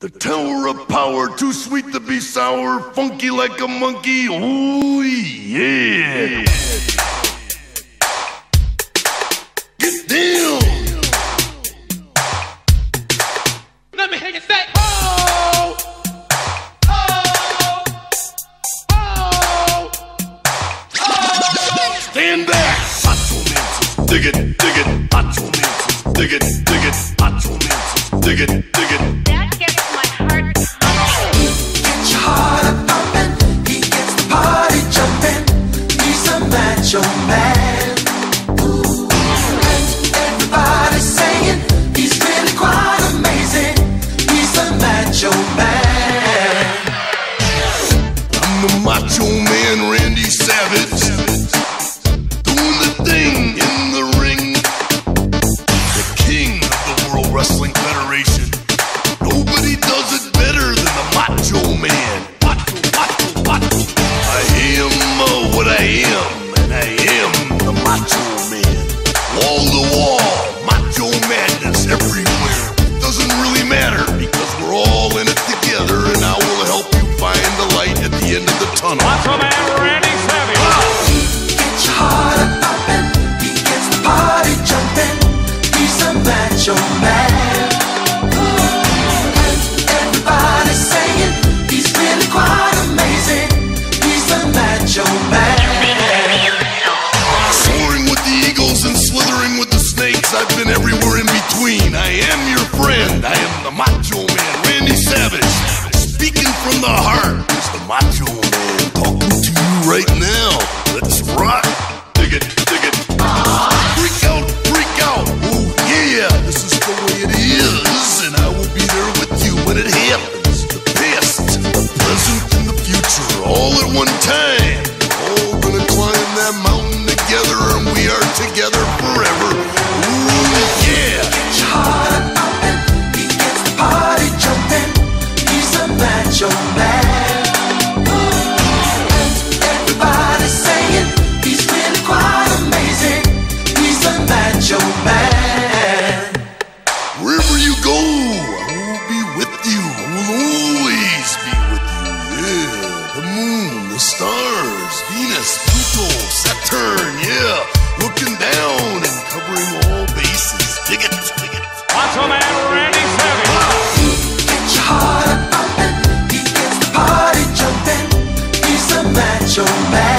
The tower of power, too sweet to be sour, funky like a monkey. Ooh, yeah. Get down. Let me hear you say, oh, oh, oh, oh. Stand back. Macho Manses. Dig it, dig it. Macho Manses. Dig it, dig it. Macho it, dig it. A macho the end of the tunnel. Macho Man Randy Savage. Get your heart a pumping. He gets the party jumping. He's a macho man. And everybody's saying he's really quite amazing. He's a macho man. Soaring with the eagles and slithering with the snakes. I've been everywhere in between. I am your friend. I am the Macho Man, Randy Savage. Speaking from the heart is the Macho talking to you right now. Let's rock. Dig it, dig it. Freak out, freak out. Oh yeah, this is the way it is, and I will be there with you when it happens. The past, the present, and the future, all at one time. All gonna climb that mountain together, and we are together forever. Ooh yeah. Your heart. He gets the jumping. He's a macho man. Macho man.